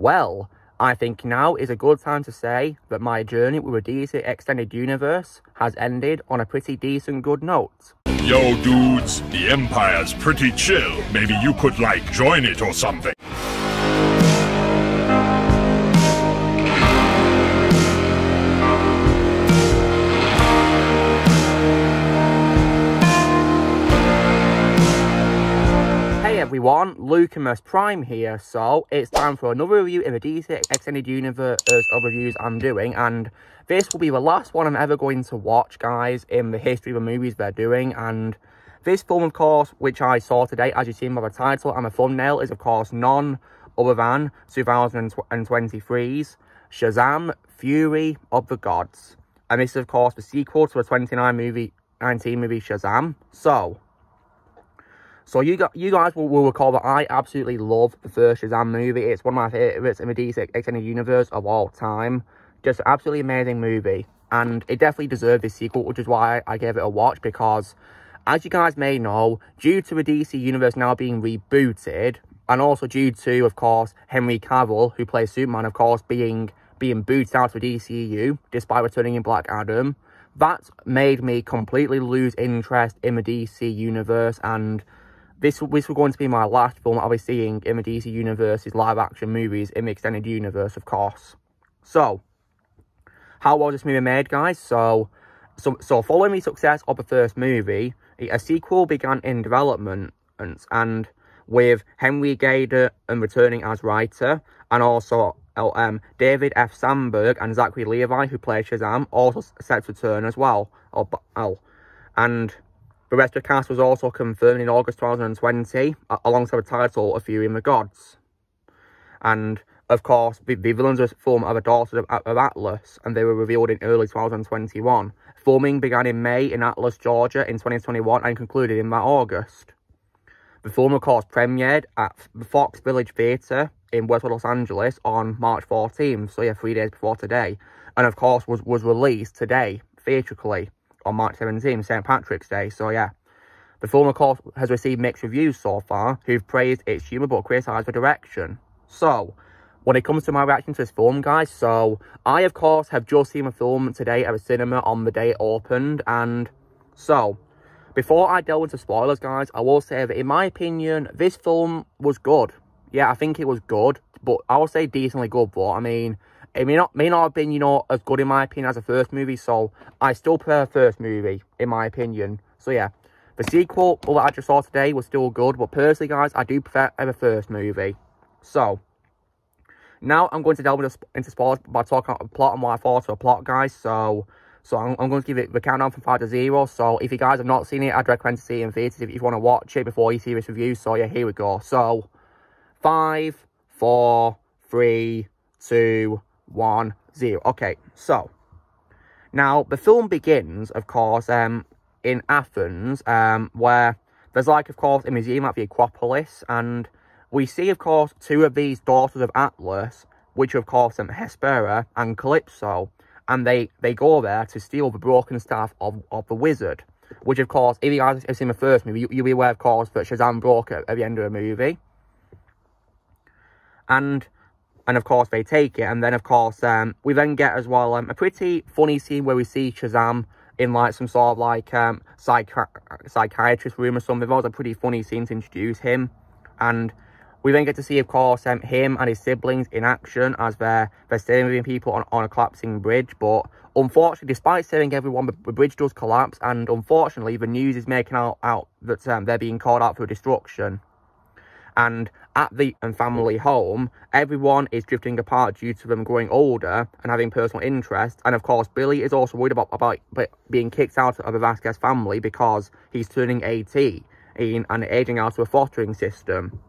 Well, I think now is a good time to say that my journey with the DC Extended Universe has ended on a pretty decent good note. Yo, dudes, the Empire's pretty chill. Maybe you could, like, join it or something. Everyone, Lukimus Prime here, so it's time for another review in the DC Extended Universe of reviews I'm doing, and this will be the last one I'm ever going to watch, guys, in the history of the movies they're doing, and this film, of course, which I saw today, as you've seen by the title and the thumbnail, is, of course, none other than 2023's Shazam Fury of the Gods, and this is, of course, the sequel to the 29 movie, 19 movie Shazam, so... So you got you guys will, will recall that I absolutely love the first Shazam movie. It's one of my favourites in the DC Extended Universe of all time. Just absolutely amazing movie. And it definitely deserved this sequel, which is why I gave it a watch. Because, as you guys may know, due to the DC Universe now being rebooted, and also due to, of course, Henry Cavill, who plays Superman, of course, being being booted out of the DCU, despite returning in Black Adam, that made me completely lose interest in the DC Universe and this, this was going to be my last film I'll be seeing in the DC Universe's live-action movies in the extended universe, of course. So, how was this movie made, guys? So, so, so following the success of the first movie, a sequel began in development, and, and with Henry Gayden and returning as writer, and also um, David F. Sandberg and Zachary Levi, who play Shazam, also set to return as well. Oh, oh. And the rest of the cast was also confirmed in August 2020, alongside the title of Fury of the Gods. And, of course, the, the villains were formed of the daughters of, of Atlas, and they were revealed in early 2021. Filming began in May in Atlanta, Georgia in 2021 and concluded in that August. The film, of course, premiered at the Fox Village Theatre in West Los Angeles on March 14th, so yeah, three days before today. And, of course, was, was released today, theatrically on March 17, St. Patrick's Day. So yeah, the film of course has received mixed reviews so far, who've praised its humour but criticised the direction. So, when it comes to my reaction to this film, guys, so I, of course, have just seen the film today at the cinema on the day it opened, and so, before I delve into spoilers, guys, I will say that, in my opinion, this film was good. Yeah, I think it was good, but I will say decently good, but, I mean, it may not may not have been, you know, as good in my opinion as the first movie, so I still prefer first movie, in my opinion. So yeah. The sequel, all that I just saw today, was still good, but personally, guys, I do prefer the first movie. So, now I'm going to delve into, into spoilers by talking about the plot and what I thought of the plot, guys. So, so I'm, I'm, going to give it the countdown from 5 to 0. So, if you guys have not seen it, I'd recommend to see it in theatres if you want to watch it before you see this review. So, yeah, here we go. So, five, four, three, two one, zero. Okay, so now the film begins, of course, um, in Athens, um, where there's like, of course, a museum at the Acropolis, and we see, of course, two of these daughters of Atlas, which of course, um, Hespera and Calypso, and they, they go there to steal the broken staff of, of the wizard, which, of course, if you guys have seen the first movie, you, will be aware, of course, that Shazam broke it at the end of the movie. And and of course they take it. And then of course um, we then get as well um, a pretty funny scene where we see Shazam in like some sort of like um, psychi psychiatrist room or something. That was a pretty funny scene to introduce him. And we then get to see of course um, him and his siblings in action as they're, they're saving people on, on a collapsing bridge. But unfortunately despite saving everyone the, bridge does collapse. And unfortunately the news is making out, out that um, they're being called out for destruction and at the and family home, everyone is drifting apart due to them growing older and having personal interests. And of course, Billy is also worried about, about being kicked out of the Vasquez family because he's turning 18 and aging out of a fostering system.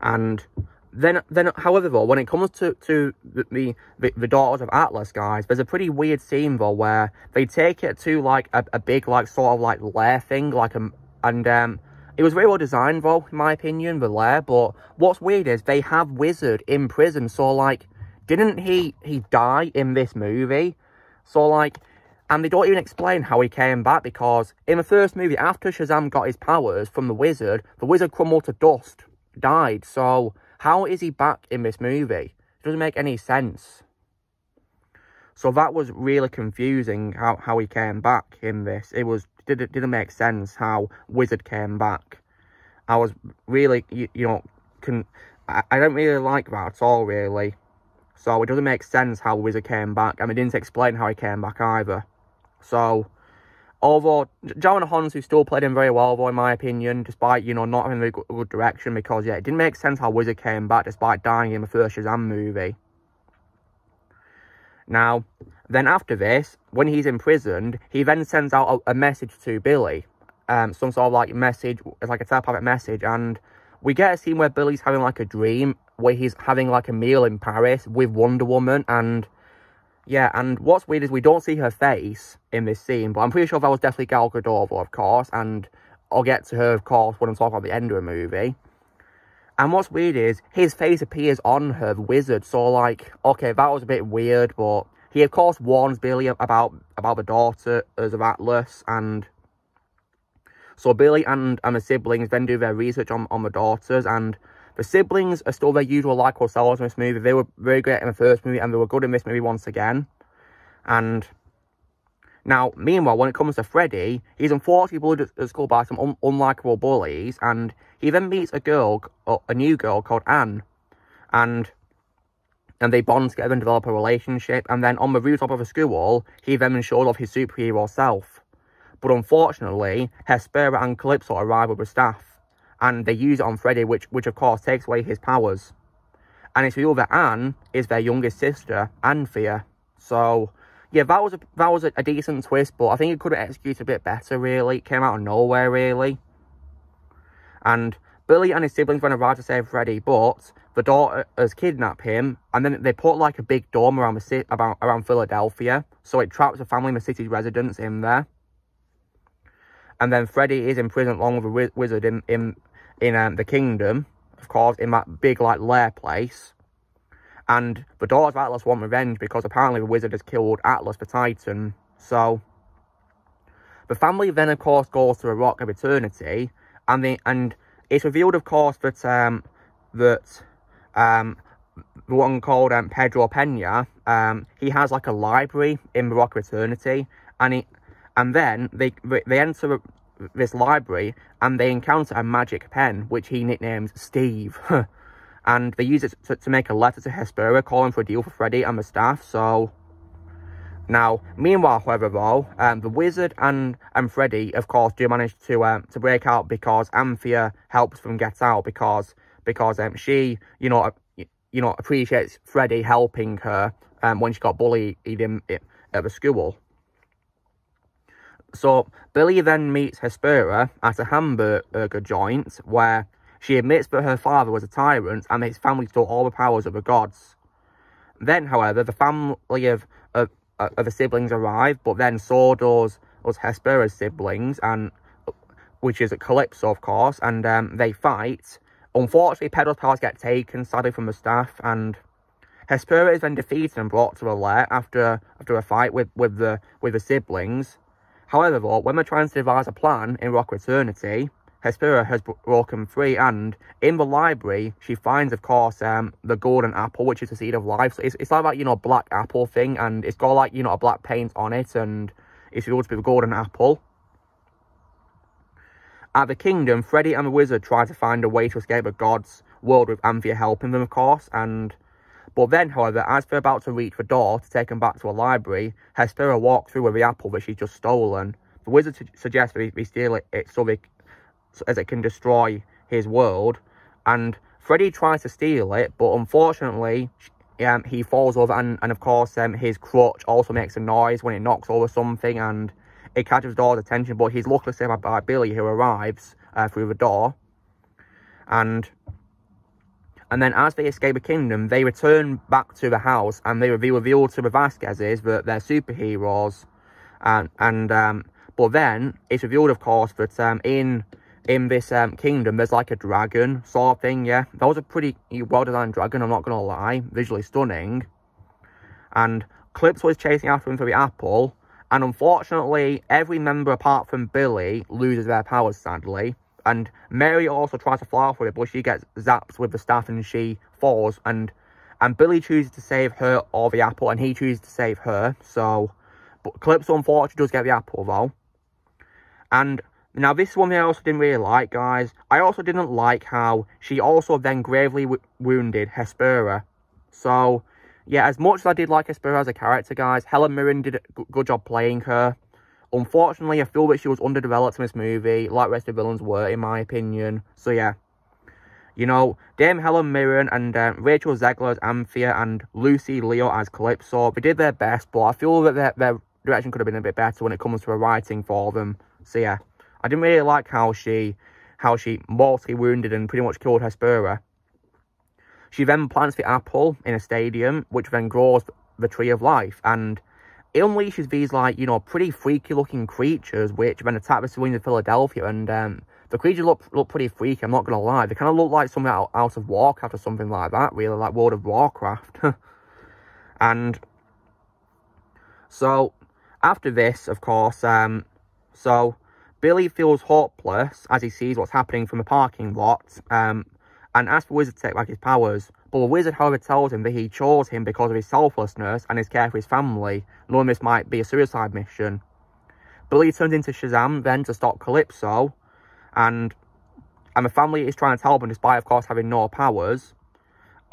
And then, then, however, though, when it comes to, to the, the, the daughters of Atlas, guys, there's a pretty weird scene, though, where they take it to, like, a, a big, like, sort of, like, lair thing, like, a, and, um, it was very well designed, though, in my opinion, the lair. But what's weird is they have Wizard in prison. So, like, didn't he he die in this movie? So, like, and they don't even explain how he came back because in the first movie, after Shazam got his powers from the Wizard, the Wizard crumbled to dust, died. So, how is he back in this movie? It doesn't make any sense. So that was really confusing how, how he came back in this. It was didn't didn't make sense how Wizard came back. I was really you, you know can I, I don't really like that at all really. So it doesn't make sense how Wizard came back, and it didn't explain how he came back either. So although Djimon Hounsou still played him very well, though, in my opinion, despite, you know, not having a good, good, direction, because, yeah, it didn't make sense how Wizard came back despite dying in the first Shazam movie. Now, then after this, when he's imprisoned, he then sends out a, a message to Billy. Um, some sort of like message, it's like a telepathic message, and we get a scene where Billy's having like a dream, where he's having like a meal in Paris with Wonder Woman, and yeah, and what's weird is we don't see her face in this scene, but I'm pretty sure that was definitely Gal Gadot, of course, and I'll get to her, of course, when I'm talking about the end of the movie. And what's weird is, his face appears on her, the wizard, so like, okay, that was a bit weird, but he of course warns Billy about, about the daughter as of Atlas, and so Billy and, and the siblings then do their research on, on the daughters, and the siblings are still their usual likable selves in this movie. They were very great in the first movie, and they were good in this movie once again. And now, meanwhile, when it comes to Freddy, he's unfortunately bullied at school by some un unlikable bullies, and he then meets a girl, uh, a new girl called Anne, and and they bond together and develop a relationship, and then on the rooftop of a school, wall he then shows off his superhero self. But unfortunately, Hespera and Calypso arrive with the staff, and they use it on Freddy, which, which of course takes away his powers. And it's revealed that Anne is their youngest sister, Anthea. So, yeah, that was a, that was a, a decent twist, but I think it could have executed a bit better, really. It came out of nowhere, really. And Billy and his siblings went arrive to save Freddy, but the daughter has kidnapped him, and then they put like a big dome around the city, about around Philadelphia, so it traps the family and the city's residents in there. And then Freddy is imprisoned along with a wizard in in in um, the kingdom, of course, in that big like lair place. And the daughters of Atlas want revenge because apparently the wizard has killed Atlas the Titan. So, the family then, of course, goes to a Rock of Eternity. And the, and it's revealed, of course, that um, that um, the one called um, Pedro Pena, um, he has like a library in the Rock of Eternity. And, he, and then they, they enter this library and they encounter a magic pen, which he nicknames Steve. and they use it to, to make a letter to Hespera calling for a deal for Freddy and the staff, so... Now, meanwhile, however, though, um, the Wizard and, and Freddy, of course, do manage to um, to break out because Anthea helps them get out because because um, she, you know, you know, appreciates Freddy helping her um, when she got bullied in, in, at the school. So, Billy then meets Hespera at a hamburger joint where she admits that her father was a tyrant and that his family stole all the powers of the gods. Then, however, the family of, of, of the siblings arrive, but then so does, does Hespera's siblings, and which is a Calypso, of course, and um, they fight. Unfortunately, Pedro's powers get taken, sadly, from the staff, and Hespera is then defeated and brought to a lair after after a fight with, with the with the siblings. However, though, when they're trying to devise a plan in Rock Eternity, Hespera has broken free, and in the library, she finds, of course, um, the golden apple, which is the seed of life. So it's, it's like that, you know, black apple thing, and it's got, like, you know, a black paint on it, and it's revealed to be the golden apple. At the kingdom, Freddy and the wizard try to find a way to escape the gods' world with Anthea helping them, of course, and... But then, however, as they're about to reach the door to take them back to a library, Hespera walks through with the apple that she's just stolen. The wizard su suggests that we steal it, it so they as it can destroy his world. And Freddy tries to steal it, but unfortunately, um, he falls over, and, and of course, um, his crutch also makes a noise when it knocks over something, and it catches Door's attention, but he's luckily saved by, by Billy, who arrives uh, through the door. And and then as they escape the kingdom, they return back to the house, and they reveal, reveal to the Vasquezes that they're superheroes. And, and um, but then it's revealed, of course, that um, in in this um, kingdom, there's like a dragon sort of thing, yeah. That was a pretty well-designed dragon, I'm not going to lie. Visually stunning. And Calypso was chasing after him for the apple. And unfortunately, every member apart from Billy loses their powers, sadly. And Mary also tries to fly off with it, but she gets zapped with the staff and she falls. And and Billy chooses to save her or the apple, and he chooses to save her. So, but Calypso unfortunately does get the apple though. And now this one I also didn't really like, guys. I also didn't like how she also then gravely wounded Hespera. So, yeah, as much as I did like Hespera as a character, guys, Helen Mirren did a good job playing her. Unfortunately, I feel that she was underdeveloped in this movie, like rest of the villains were, in my opinion. So, yeah. You know, Dame Helen Mirren and uh, Rachel Zegler as Anthea and Lucy Liu as Calypso, they did their best, but I feel that their, their direction could have been a bit better when it comes to the writing for them. So, yeah. I didn't really like how she how she mortally wounded and pretty much killed Hespera. She then plants the apple in a stadium, which then grows the tree of life, and it unleashes these, like, you know, pretty freaky-looking creatures, which then attack the civilians of Philadelphia, and um, the creatures look, look pretty freaky, I'm not going to lie. They kind of look like something out, out of Warcraft or something like that, really, like World of Warcraft. and so, after this, of course, um, so Billy feels hopeless as he sees what's happening from a parking lot, um, and asks the wizard to take back his powers. But the wizard, however, tells him that he chose him because of his selflessness and his care for his family, knowing this might be a suicide mission. Billy turns into Shazam then to stop Calypso, and and the family is trying to help him despite, of course, having no powers.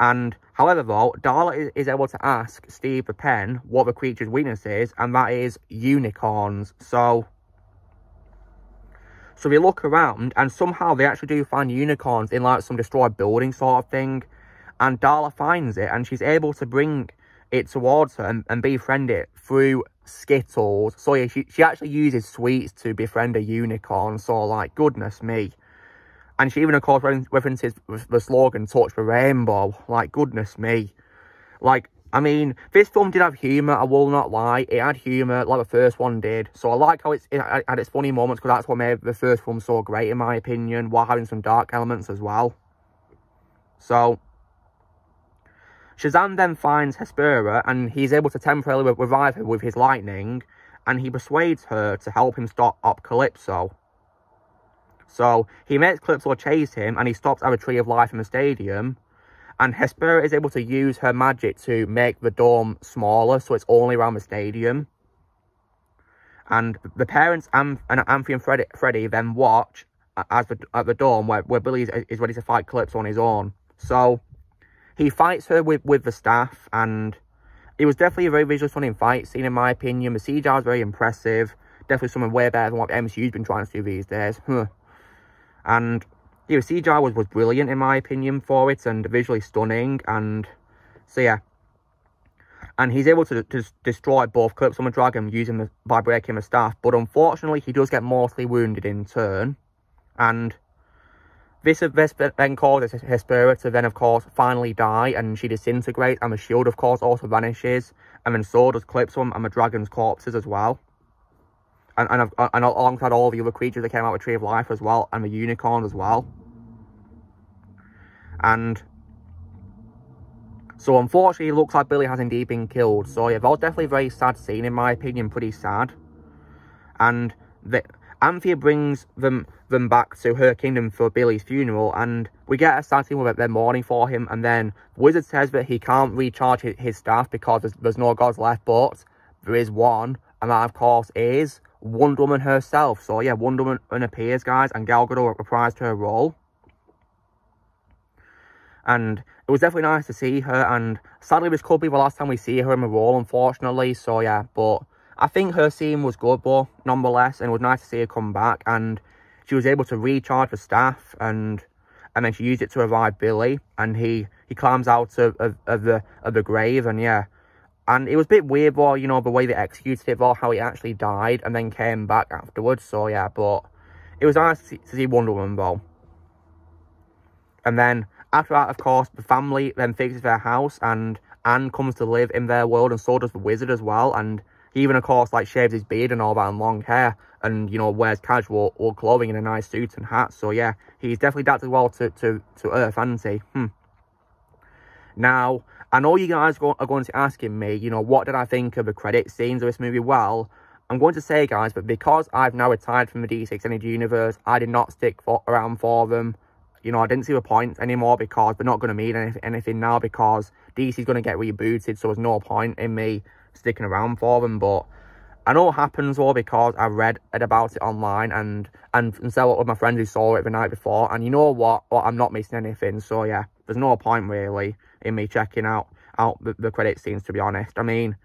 And however, though, Darla is, is, able to ask Steve the Pen what the creature's weakness is, and that is unicorns. So, so we look around, and somehow they actually do find unicorns in like some destroyed building sort of thing. And Darla finds it, and she's able to bring it towards her and, and befriend it through Skittles. So yeah, she, she actually uses sweets to befriend a unicorn. So like, goodness me. And she even, of course, references the slogan, touch the rainbow. Like, goodness me. Like, I mean, this film did have humour, I will not lie. It had humour, like the first one did. So I like how it's, it had its funny moments, because that's what made the first film so great, in my opinion, while having some dark elements as well. So, Shazam then finds Hespera and he's able to temporarily revive her with his lightning and he persuades her to help him stop up Calypso. So he makes Calypso chase him and he stops at a tree of life in the stadium and Hespera is able to use her magic to make the dorm smaller so it's only around the stadium. And the parents and, and Anthea and Freddy, Freddy then watch as the, at the dome where, where Billy is, is ready to fight Calypso on his own. So he fights her with, with the staff, and it was definitely a very visually stunning fight scene, in my opinion. The CGI was very impressive. Definitely something way better than what the MCU's been trying to do these days. And, yeah, CGI was, was brilliant, in my opinion, for it, and visually stunning, and, so yeah. And he's able to, to destroy both Clips on the Dragon using the, by breaking the staff, but unfortunately, he does get mortally wounded in turn, and this, this then causes Hespera to then, of course, finally die, and she disintegrates, and the shield, of course, also vanishes, and then so does Calypso and the dragon's corpses as well. And, and, uh, and alongside all the other creatures that came out of Tree of Life as well, and the unicorn as well. And so unfortunately, it looks like Billy has indeed been killed. So yeah, that was definitely a very sad scene, in my opinion, pretty sad. And the, Anthea brings them them back to her kingdom for Billy's funeral, and we get a sad scene with them mourning for him, and then Wizard says that he can't recharge his, his staff because there's, there's no gods left, but there is one, and that, of course, is Wonder Woman herself. So, yeah, Wonder Woman appears, guys, and Gal Gadot reprised her role. And it was definitely nice to see her, and sadly, this could be the last time we see her in the role, unfortunately, so, yeah, but I think her scene was good, but nonetheless, and it was nice to see her come back, and she was able to recharge the staff, and and then she used it to revive Billy, and he he climbs out of, of, of the of the grave, and yeah, and it was a bit weird, though, you know, the way they executed it, though, how he actually died and then came back afterwards, so yeah, but it was nice to see, Wonder Woman, though. And then, after that, of course, the family then fixes their house, and Anne comes to live in their world, and so does the wizard as well, and he even, of course, like shaves his beard and all that and long hair and, you know, wears casual or clothing in a nice suit and hat. So, yeah, he's definitely adapted well to, to, to Earth, hasn't he? Hmm. Now, I know you guys are going to be asking me, you know, what did I think of the credit scenes of this movie? Well, I'm going to say, guys, but because I've now retired from the DC Extended Universe, I did not stick for, around for them. You know, I didn't see the point anymore because they're not going to mean anything, anything now because DC's going to get rebooted, so there's no point in me sticking around for them. But I know what happens though because I read about it online and and, and several of my friends who saw it the night before. And you know what? Well, I'm not missing anything. So yeah, there's no point really in me checking out out the, the credit scenes to be honest. I mean,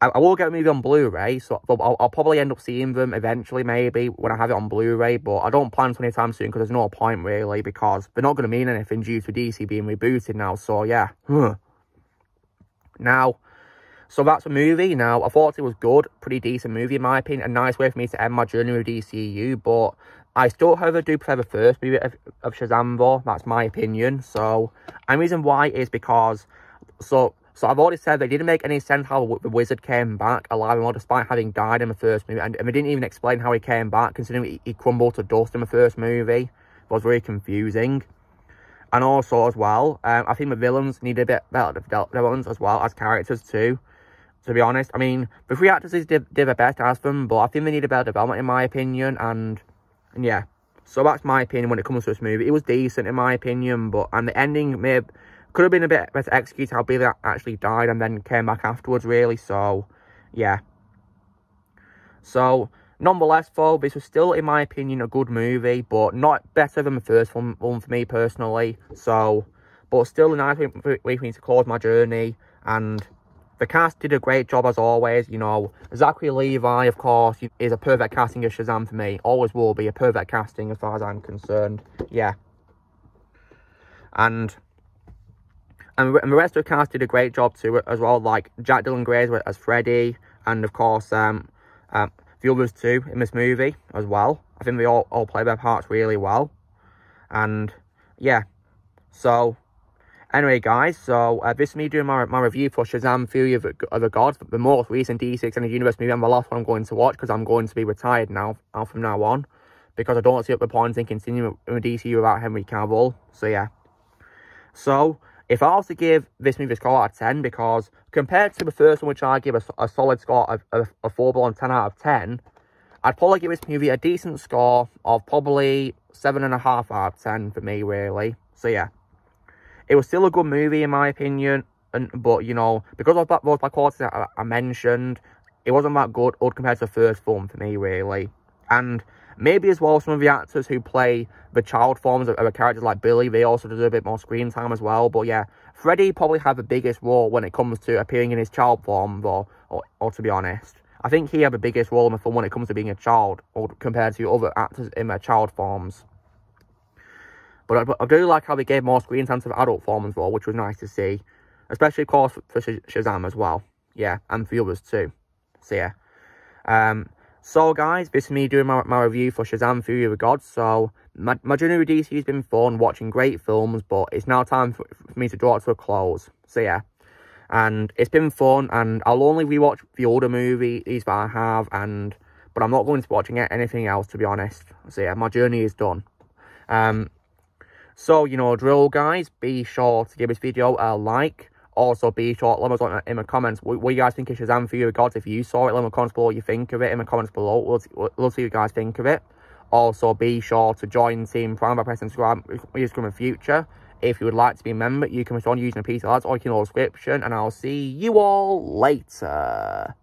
I, will get a movie on Blu-ray, so I'll, I'll, probably end up seeing them eventually, maybe, when I have it on Blu-ray, but I don't plan to anytime soon, because there's no point, really, because they're not going to mean anything due to DC being rebooted now, so yeah. now, so that's a movie. Now, I thought it was good, pretty decent movie, in my opinion, a nice way for me to end my journey with DCU, but I still, however, do prefer the first movie of, of Shazam, though, that's my opinion, so, and reason why is because, so, so I've already said they didn't make any sense how the wizard came back alive and despite having died in the first movie. And, and, they didn't even explain how he came back, considering he, he crumbled to dust in the first movie. It was very confusing. And also, as well, um, I think the villains need a bit better development as well as characters too. To be honest, I mean, the three actors did, did their best as them, but I think they need a better development in my opinion. And, and yeah, so that's my opinion when it comes to this movie. It was decent in my opinion, but and the ending may have could have been a bit better executed how Billy actually died and then came back afterwards, really. So, yeah. So, nonetheless, though, this was still, in my opinion, a good movie, but not better than the first one, one for me personally. So, but still a nice way for me to close my journey. And the cast did a great job as always. You know, Zachary Levi, of course, is a perfect casting of Shazam for me. Always will be a perfect casting as far as I'm concerned. Yeah. And and, the rest of the cast did a great job too as well, like Jack Dylan Grazer as Freddy, and of course um, um, the others too in this movie as well. I think they all, all play their parts really well. And yeah, so anyway guys, so uh, this is me doing my, my review for Shazam Fury of, of the Gods, the most recent DC Extended Universe movie and the last one I'm going to watch because I'm going to be retired now, now from now on. Because I don't see up the point in continuing with DC without Henry Cavill. So yeah. So, if I was to give this movie a score out of 10, because compared to the first one, which I give a, a solid score of, of a 4 ball and 10 out of 10, I'd probably give this movie a decent score of probably 7.5 out of 10 for me, really. So, yeah. It was still a good movie, in my opinion, and but, you know, because of that those black qualities I, I mentioned, it wasn't that good, good compared to the first film for me, really. And Maybe as well some of the actors who play the child forms of, of characters like Billy, they also deserve a bit more screen time as well. But yeah, Freddy probably had the biggest role when it comes to appearing in his child form, though, or, or to be honest. I think he had the biggest role in the film when it comes to being a child, or compared to other actors in their child forms. But I, I do like how they gave more screen time to the adult form as well, which was nice to see. Especially, of course, for Shazam as well. Yeah, and for the others too. So, yeah. Um, so guys, this is me doing my, my review for Shazam Fury of the Gods. So my, my journey with DC has been fun, watching great films, but it's now time for, for me to draw it to a close. So yeah, and it's been fun, and I'll only rewatch the older movies that I have, and but I'm not going to be watching anything else, to be honest. So yeah, my journey is done. Um, so, you know, drill guys, be sure to give this video a like, also, be sure, to let me know in the comments what, what you guys think of Shazam for you gods. If you saw it, let me comments below what you think of it in the comments below. We'll, we'll, see what you guys think of it. Also, be sure to join Team Prime by pressing subscribe in the future. If you would like to be a member, you can respond using a piece of ads or all description. And I'll see you all later.